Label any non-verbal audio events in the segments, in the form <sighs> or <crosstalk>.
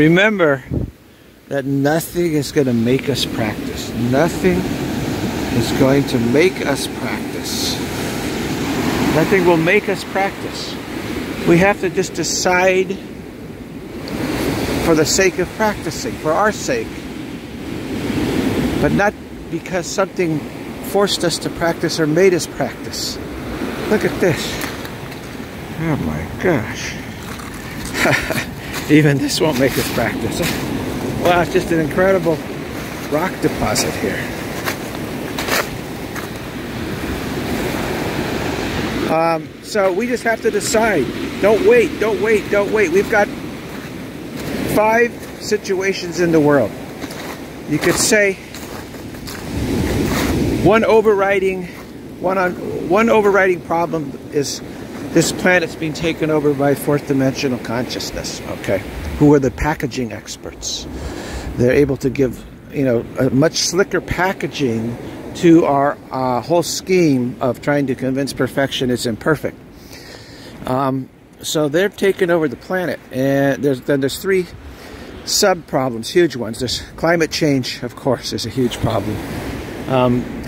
Remember that nothing is going to make us practice. Nothing is going to make us practice. Nothing will make us practice. We have to just decide for the sake of practicing, for our sake. But not because something forced us to practice or made us practice. Look at this. Oh my gosh. <laughs> Even this won't make us practice. Wow, it's just an incredible rock deposit here. Um, so we just have to decide. Don't wait, don't wait, don't wait. We've got five situations in the world. You could say one overriding one on one overriding problem is this planet's being taken over by fourth dimensional consciousness, okay? Who are the packaging experts. They're able to give, you know, a much slicker packaging to our uh, whole scheme of trying to convince perfection is imperfect. Um, so they've taken over the planet, and there's then there's three sub problems, huge ones. There's climate change, of course, is a huge problem. Um, <sighs>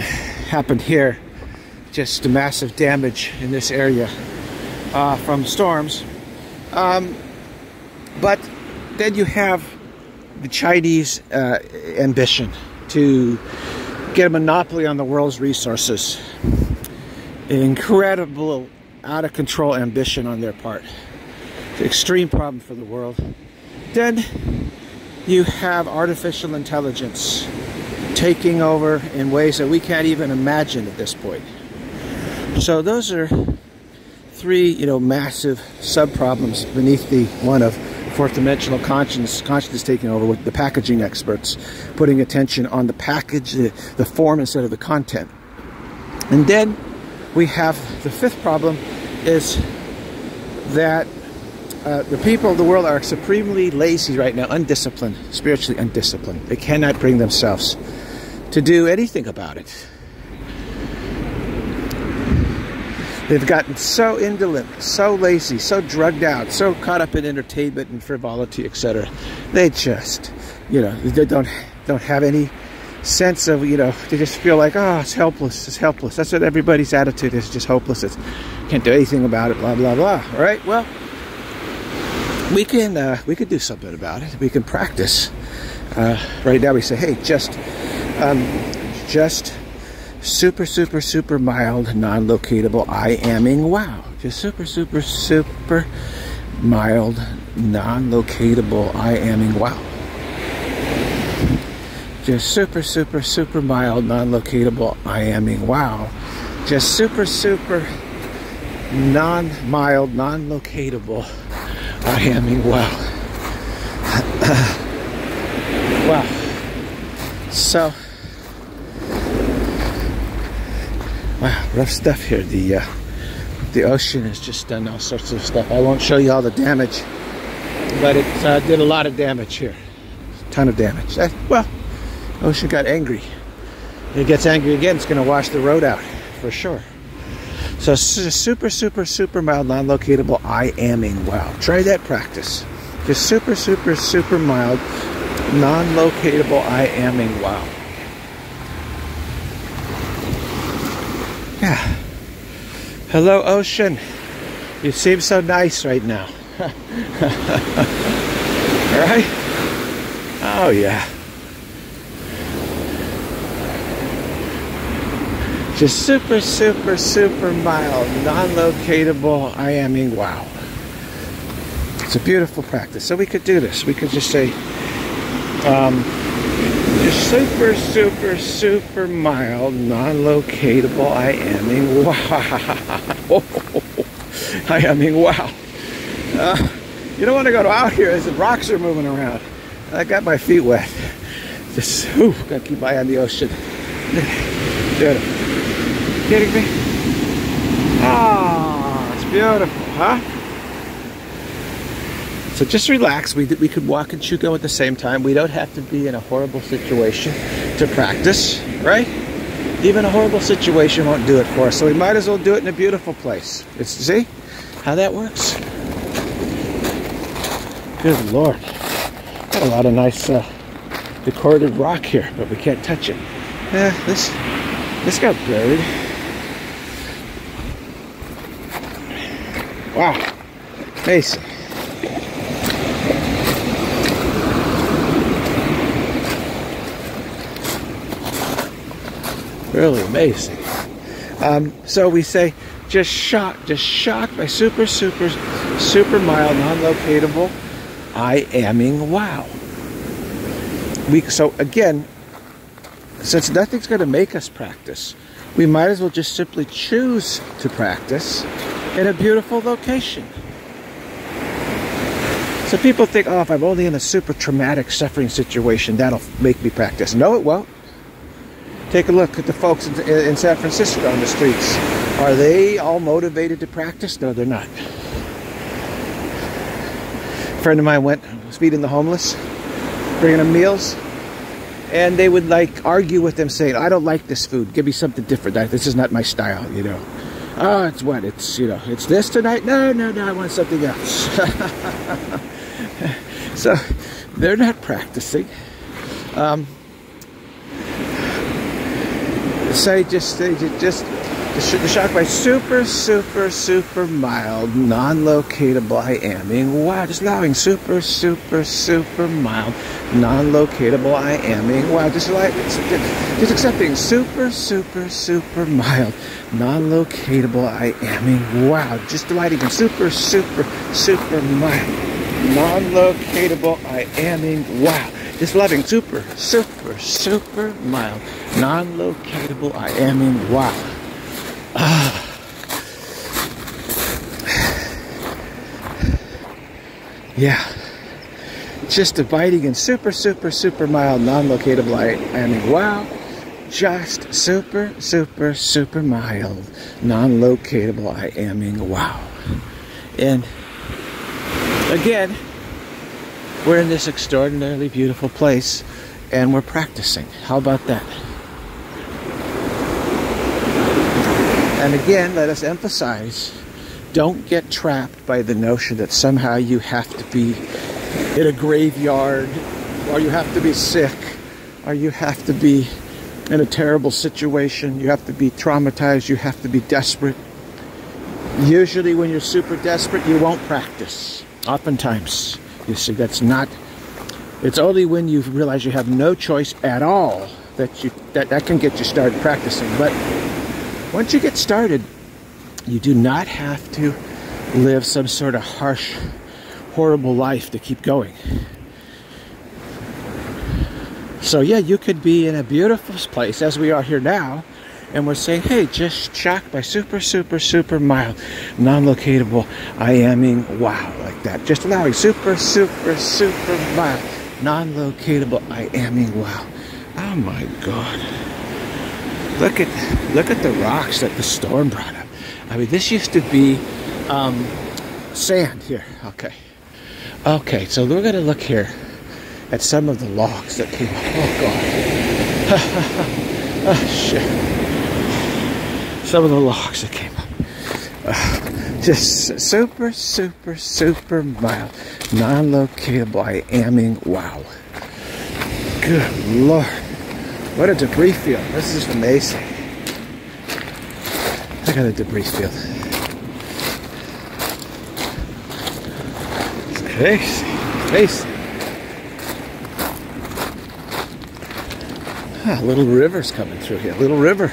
happened here, just massive damage in this area uh, from storms. Um, but then you have the Chinese uh, ambition to get a monopoly on the world's resources. Incredible, out of control ambition on their part. It's an extreme problem for the world. Then you have artificial intelligence taking over in ways that we can't even imagine at this point. So those are three, you know, massive sub problems beneath the one of fourth dimensional consciousness, consciousness taking over with the packaging experts, putting attention on the package, the, the form instead of the content. And then we have the fifth problem is that uh, the people of the world are supremely lazy right now, undisciplined, spiritually undisciplined. They cannot bring themselves to do anything about it. They've gotten so indolent, so lazy, so drugged out, so caught up in entertainment and frivolity, etc. They just, you know, they don't don't have any sense of, you know, they just feel like, oh, it's helpless, it's helpless. That's what everybody's attitude is, just hopeless. It's can't do anything about it, blah blah blah. All right, well, we can uh, we can do something about it. We can practice. Uh, right now, we say, hey, just um, just super, super, super mild, non-locatable I-aming wow. Just super, super, super mild, non-locatable I-aming wow. Just super, super, super mild, non-locatable I-aming wow. Just super, super non-mild, non-locatable I-aming wow. <coughs> wow. So Wow, rough stuff here. The uh, the ocean has just done all sorts of stuff. I won't show you all the damage, but it uh, did a lot of damage here. A ton of damage. That, well, ocean got angry. If it gets angry again, it's going to wash the road out for sure. So super, super, super mild, non-locatable I-aming. Wow, try that practice. Just super, super, super mild, non-locatable I-aming. Wow. Yeah. <sighs> Hello, ocean. You seem so nice right now. <laughs> right? Oh, yeah. Just super, super, super mild, non-locatable I-aming wow. It's a beautiful practice. So we could do this. We could just say, um, super, super, super mild, non-locatable I-aming wow. <laughs> I-aming wow. Uh, you don't want to go out here as the rocks are moving around. I got my feet wet. Just, ooh, gotta keep my eye on the ocean. Beautiful. Kidding me? Ah, oh, it's beautiful, huh? So just relax. We, we could walk and chew gum at the same time. We don't have to be in a horrible situation to practice, right? Even a horrible situation won't do it for us. So we might as well do it in a beautiful place. It's, see how that works? Good Lord. Got a lot of nice uh, decorative rock here, but we can't touch it. Eh, this this got buried. Wow, amazing. Really amazing. Um, so we say just shocked, just shocked by super, super, super mild, non-locatable, I aming wow. We so again, since nothing's going to make us practice, we might as well just simply choose to practice in a beautiful location. So people think, oh, if I'm only in a super traumatic suffering situation, that'll make me practice. No, it won't. Take a look at the folks in, in San Francisco on the streets. Are they all motivated to practice? No, they're not. A friend of mine went, feeding the homeless, bringing them meals, and they would like argue with them saying, I don't like this food. Give me something different. This is not my style, you know. Oh, it's what? It's, you know, it's this tonight? No, no, no, I want something else. <laughs> so they're not practicing. Um, say just just the shock by super super super mild non-locatable. I aming wow just allowing super super super mild non-locatable. I aming wow just like just accepting. Super super super mild non-locatable. I aming wow just delighting. In super super super mild non-locatable. I aming wow just loving super super super mild non-locatable I am in wow. Ah. Yeah. Just abiding in super, super, super mild, non-locatable I am in wow. Just super, super, super mild, non-locatable I am in wow. And again, we're in this extraordinarily beautiful place and we're practicing. How about that? And again, let us emphasize don't get trapped by the notion that somehow you have to be in a graveyard, or you have to be sick, or you have to be in a terrible situation, you have to be traumatized, you have to be desperate. Usually, when you're super desperate, you won't practice. Oftentimes, see, that's not, it's only when you realize you have no choice at all that you that, that can get you started practicing. But once you get started, you do not have to live some sort of harsh, horrible life to keep going. So, yeah, you could be in a beautiful place as we are here now, and we're saying, hey, just shocked by super, super, super mild, non locatable I aming wow, like that. Just allowing super, super, super mild, non locatable I aming wow. Oh my God. Look at look at the rocks that the storm brought up. I mean, this used to be um, sand here. Okay, okay. So we're gonna look here at some of the logs that came up. Oh God. <laughs> oh shit. Some of the logs that came up. Uh, just super, super, super mild, non-locatable. I aming. Wow. Good lord. What a debris field. This is amazing. Look at the debris field. It's crazy. Crazy. Ah, little river's coming through here. Little river.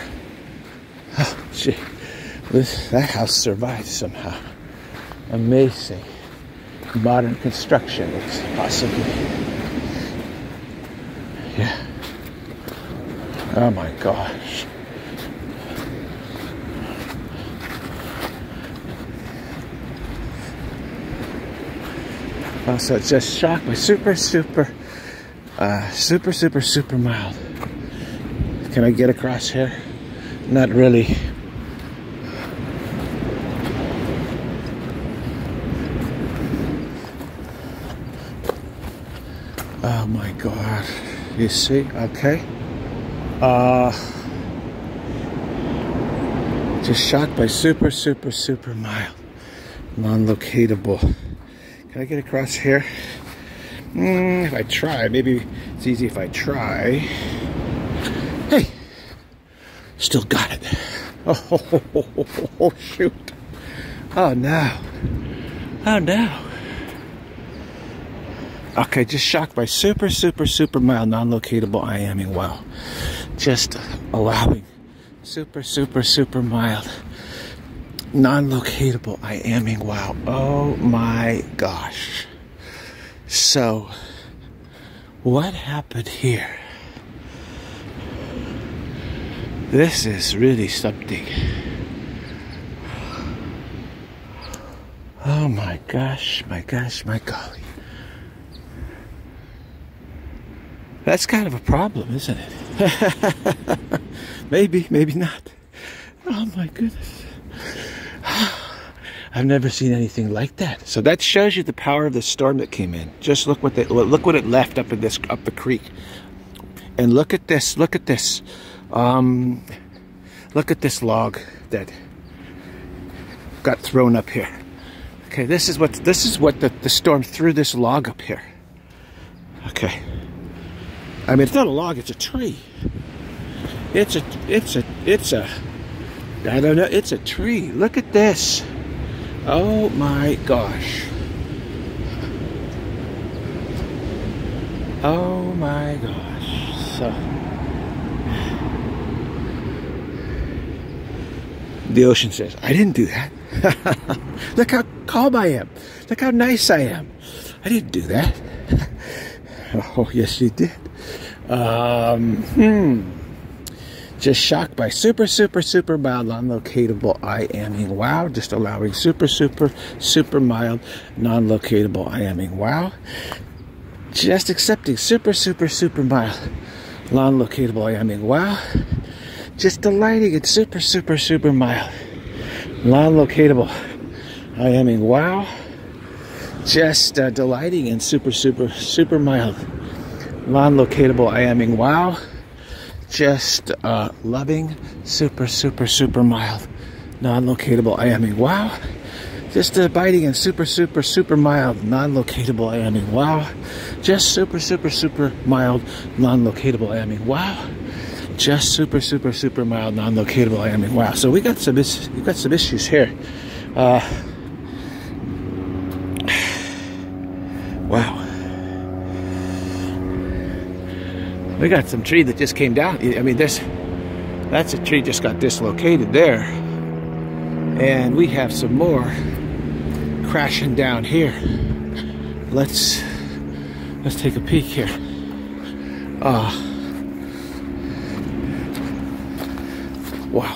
This, that house survived somehow. Amazing. Modern construction, it's possibly. Yeah. Oh my gosh. Also, just shocked me. Super, super, uh, super, super, super mild. Can I get across here? Not really. Oh my God. You see? Okay. Uh, just shot by super, super, super mild, non-locatable. Can I get across here? Mm, if I try, maybe it's easy if I try. Hey, still got it. <laughs> Oh, oh, oh, oh, oh shoot. Oh no. Oh no. Okay, just shocked by super, super, super mild, non-locatable IMing. Wow. Just allowing super, super, super mild, non-locatable IMing. Wow. Oh my gosh. So, what happened here? This is really something. Oh my gosh, my gosh, my golly. That's kind of a problem, isn't it? <laughs> maybe, maybe not. Oh my goodness. <sighs> I've never seen anything like that. So that shows you the power of the storm that came in. Just look what they, look what it left up in this up the creek. And look at this, look at this. Um, look at this log that got thrown up here. Okay, this is what this is what the, the storm threw this log up here. Okay. I mean, it's not a log, it's a tree. It's a, it's a, it's a, I don't know, it's a tree. Look at this. Oh my gosh. Oh my gosh. So, the ocean says, I didn't do that. <laughs> Look how calm I am. Look how nice I am. I didn't do that. <laughs> oh, yes, you did. Um, hmm. Just shocked by super, super, super mild, non-locatable IMing. Wow. Just allowing super, super, super mild, non-locatable IMing. Wow. Just accepting super, super, super mild, non-locatable IMing. Wow. Just delighting in super, super, super mild, non-locatable IMing. Wow. Just uh, delighting in super, super, super mild, non-locatable IMing. Wow. Just uh, loving, super, super, super mild, non-locatable IMing. Wow. Just abiding in super, super, super mild, non-locatable IMing. Wow. Just super, super, super mild, non-locatable IMing. Wow. Just super, super, super mild, non-locatable IMing. Wow. So we got some we got some issues here. Uh, wow. We got some tree that just came down. I mean, this that's a tree just got dislocated there. And we have some more crashing down here. Let's let's take a peek here. Uh wow.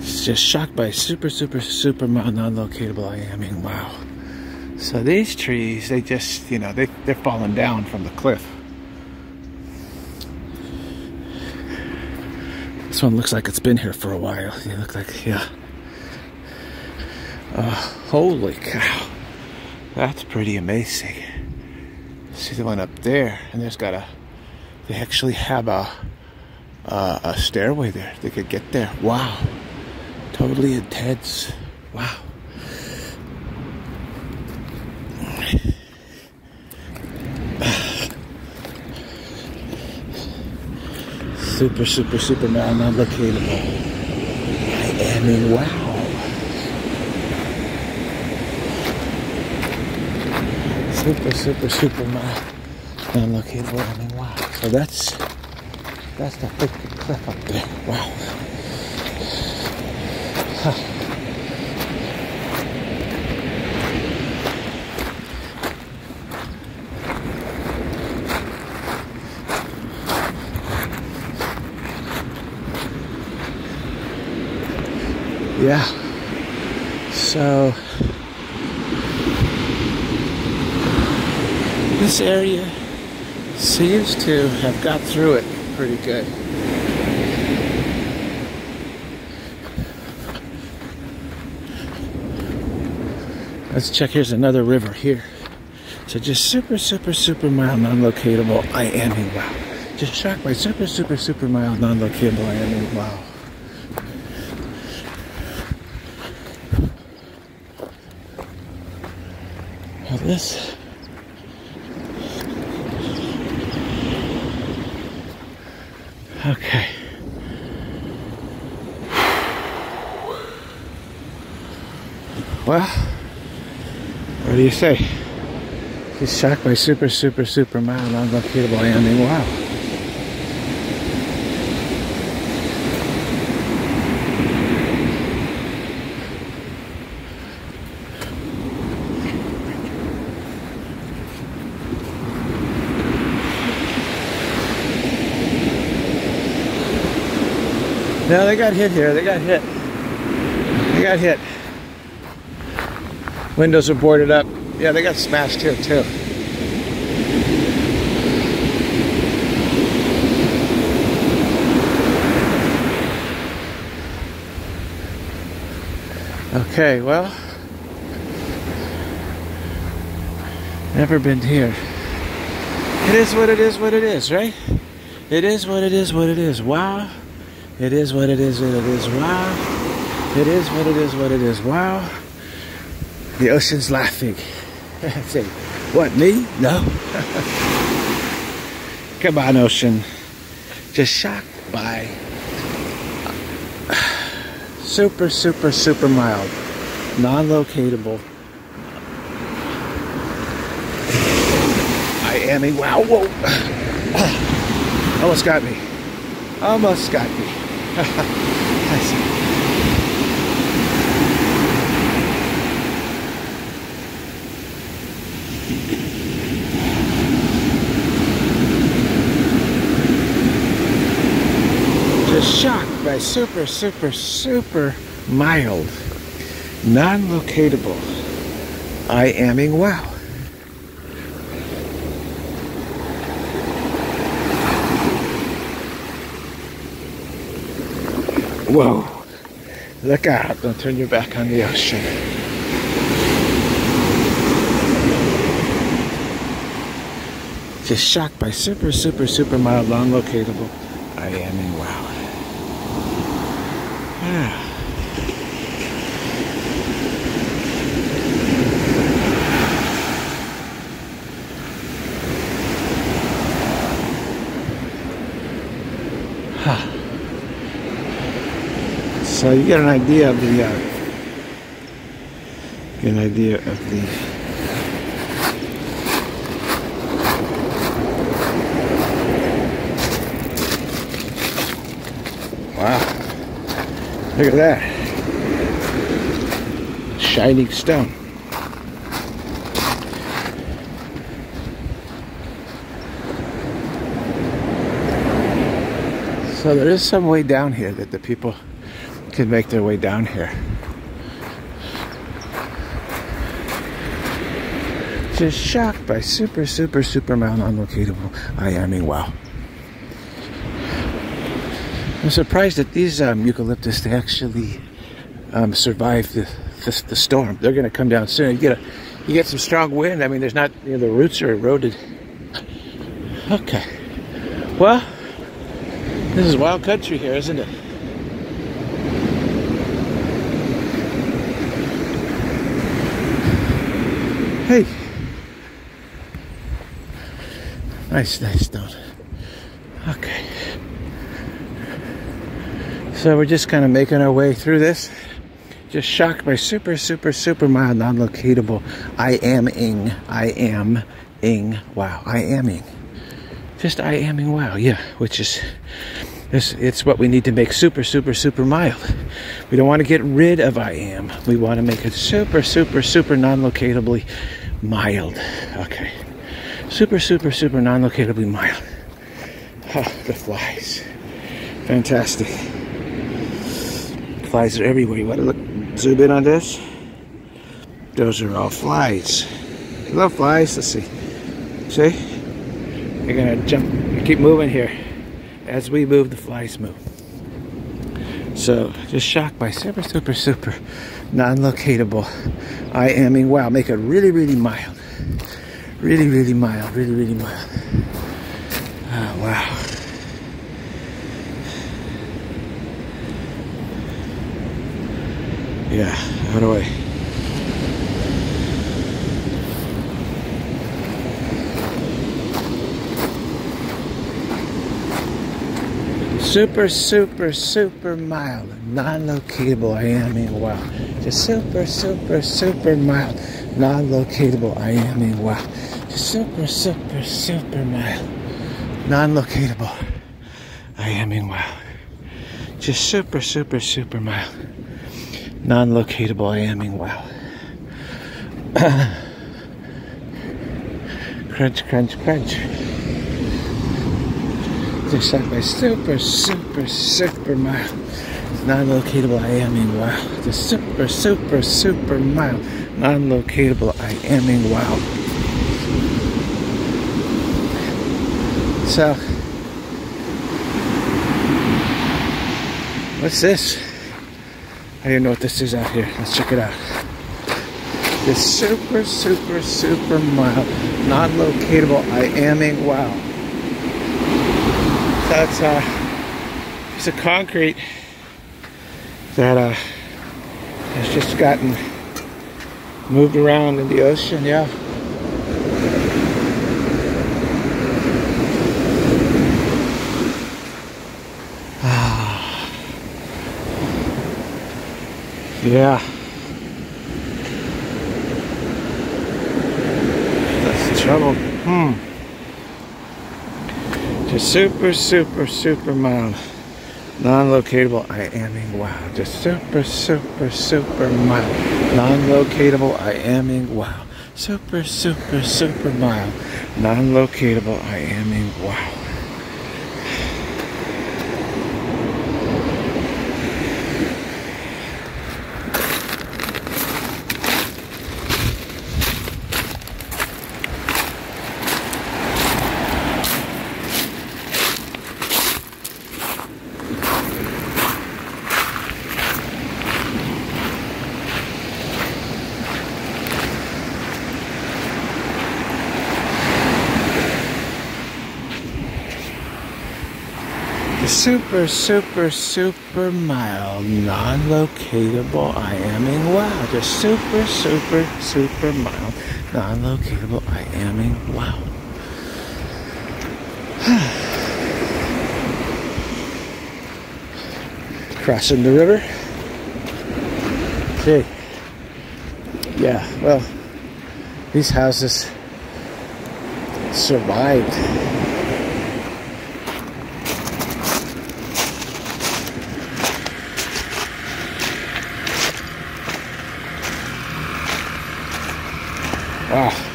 Just shocked by super, super, super non-locatable IMing. Wow. So these trees, they just, you know, they, they're falling down from the cliff. This one looks like it's been here for a while. They look like, yeah. Uh, holy cow. That's pretty amazing. See the one up there, and there's got a, they actually have a, a stairway there. They could get there. Wow. Totally intense. Wow. Super, super, super non locatable. I mean, wow. Super, super, super non locatable. I mean, wow. So that's that's the freaking cliff up there. Wow. Huh. Yeah. So. This area seems to have got through it pretty good. Let's check here's another river here. So just super super super mild non-locatable I am wow. Just shocked by super super super mild non-locatable I am wow This. Okay. Well, what do you say? He's shocked by super, super, super mild, unlocatable landing. Wow. No, they got hit here. They got hit. They got hit. Windows are boarded up. Yeah, they got smashed here too. Okay, well, never been here. It is what it is, what it is, right? It is what it is, what it is. Wow. It is what it is, what it is. Wow. It is what it is, what it is. Wow. The ocean's laughing. <laughs> Say, what, me? No. <laughs> Come on, ocean. Just shocked by <sighs> super, super, super mild, non-locatable. I-aming, wow, whoa. <sighs> Almost got me. Almost got me. <laughs> Just shocked by super, super, super mild, non-locatable I aming wow. Whoa. Look out. Don't turn your back on the ocean. Just shocked by super, super, super mild, non-locatable I am in wow. <sighs> Ah. So you get an idea of the uh, get an idea of the wow. Look at that. Shining stone. So there is some way down here that the people can make their way down here. Just shocked by super, super, super mild unlocatable I-aming. Wow. I'm surprised that these um, eucalyptus they actually um, survive the, the, the storm. They're going to come down soon. You get a you get some strong wind. I mean, there's not you know, the roots are eroded. Okay. Well, this is wild country here, isn't it? Hey. Nice, nice stone. Okay. So we're just kind of making our way through this. Just shocked by super, super, super mild, non-locatable. I am ing. I am ing. Wow. I am ing. Just I am ing. wow. Yeah. Which is it's, it's what we need to make super, super, super mild. We don't want to get rid of I am. We want to make it super, super, super non-locatably mild. Okay. Super, super, super non-locatably mild. Oh, the flies. Fantastic. Flies are everywhere. You want to look, zoom in on this? Those are all flies. Love flies. Let's see. See? They're gonna jump, keep moving here. As we move, the flies move. So, just shocked by super, super, super non-locatable I am aming. Wow, make it really, really mild. Really, really mild. Really, really mild. Oh, wow. Yeah, how do I... super, super, super mild, non-locatable IAMing well. Just super, super, super mild, non-locatable IAMing well. Just super, super, super mild, non-locatable IAMing well. Just super, super, super mild, non-locatable <coughs> crunch, crunch, crunch. Just like my super, super, super mild, non-locatable I am in wow. Just super, super, super mile. non-locatable I am in wow. So, what's this? I don't know what this is out here. Let's check it out. This super, super, super mile, non-locatable IAMing wow. That's a piece of concrete that uh, has just gotten moved around in the ocean, yeah. <sighs> yeah. That's the trouble. Hmm. Super, super, super mild. Non-locatable IAMing wow. Just super, super, super mild. Non-locatable IAMing wow. Super, super, super mild. Non-locatable IAMing wow. Super, super, super mild, non-locatable I am in wow. Just super, super, super mild, non-locatable I am in wow. <sighs> Crossing the river. Okay. Yeah, well, these houses survived Wow.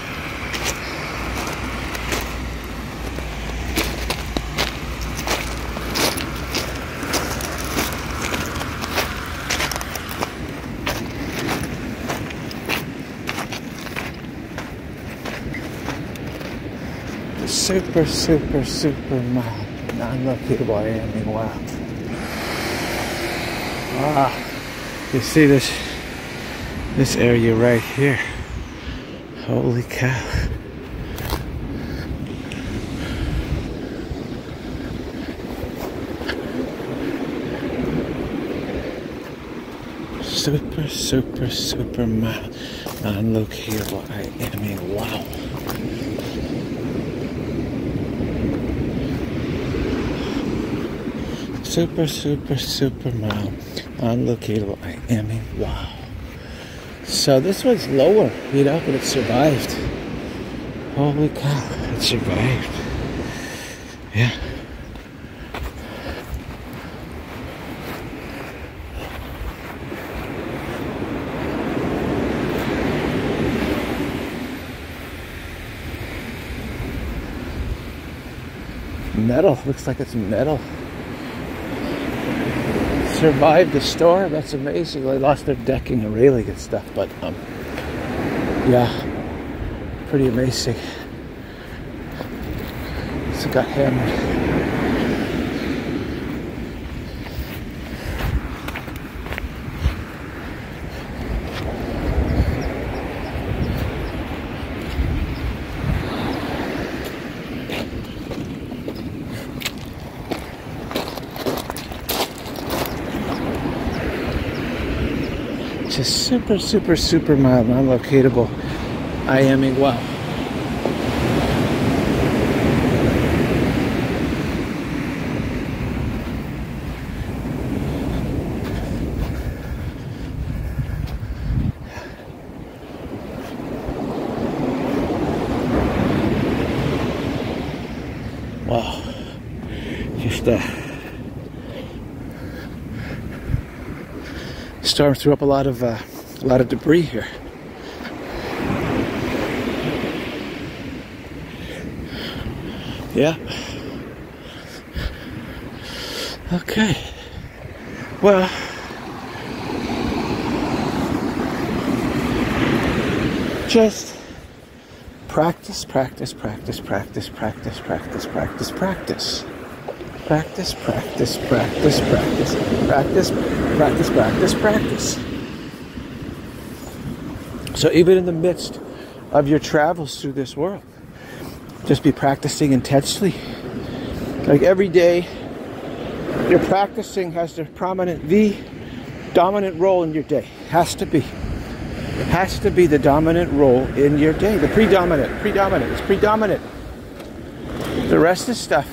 Super, super, super mild, non-locatable IAMing wow. Ah, you see this, this area right here. Holy cow. Super, super, super mild, non-locatable. I, I mean, wow. Super, super, super mild, non-locatable. I mean, wow. So this one's lower, you know, but it survived. Holy cow, it survived. Yeah. Metal, looks like it's metal survived the storm. That's amazing. They lost their decking and railing and stuff, but um, yeah, pretty amazing. So got hammered. super, super, super mild, non-locatable I am igual. Wow, just uh, storm threw up a lot of uh, a lot of debris here. Yeah. Okay. Well. Just practice, practice, practice, practice, practice, practice, practice, practice. Practice, practice, practice, practice, practice, practice, practice, practice. So even in the midst of your travels through this world, just be practicing intensely. Like every day, your practicing has the prominent, the dominant role in your day. Has to be. Has to be the dominant role in your day. The predominant, predominant, it's predominant. The rest of stuff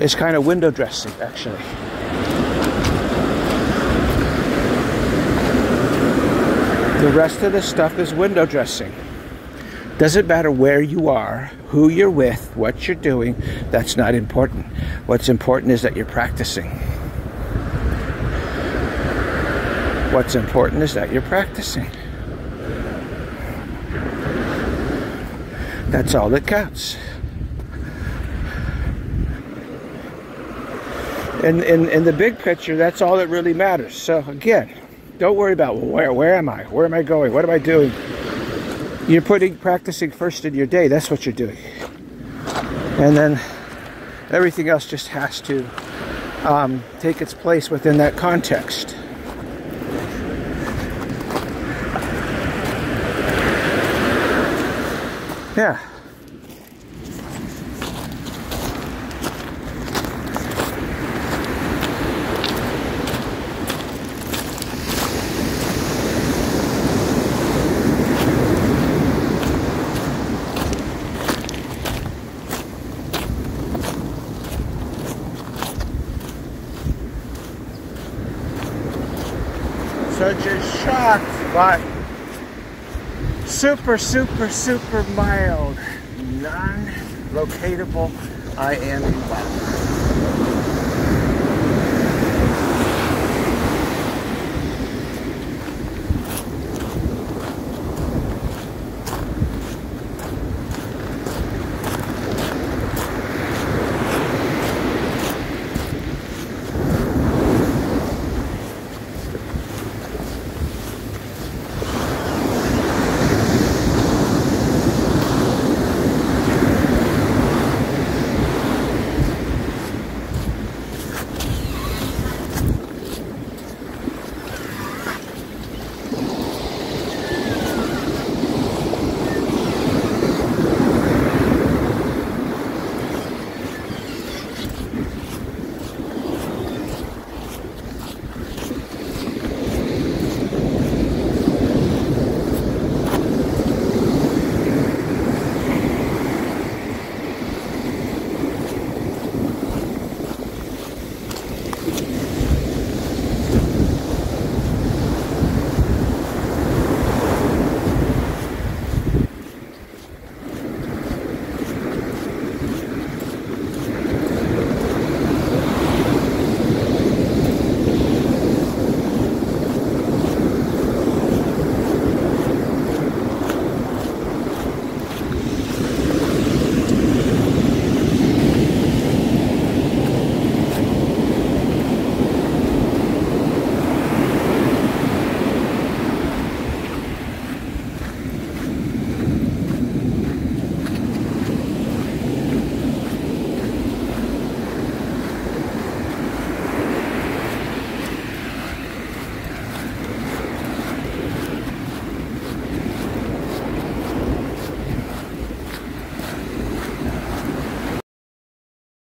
is kind of window dressing, actually. The rest of the stuff is window dressing. Doesn't matter where you are, who you're with, what you're doing, that's not important. What's important is that you're practicing. What's important is that you're practicing. That's all that counts. In, in, in the big picture, that's all that really matters. So again, don't worry about where where am I? Where am I going? What am I doing? You're putting practicing first in your day. That's what you're doing. And then everything else just has to um, take its place within that context. Yeah. such a shock, but super, super, super mild, non-locatable. I am in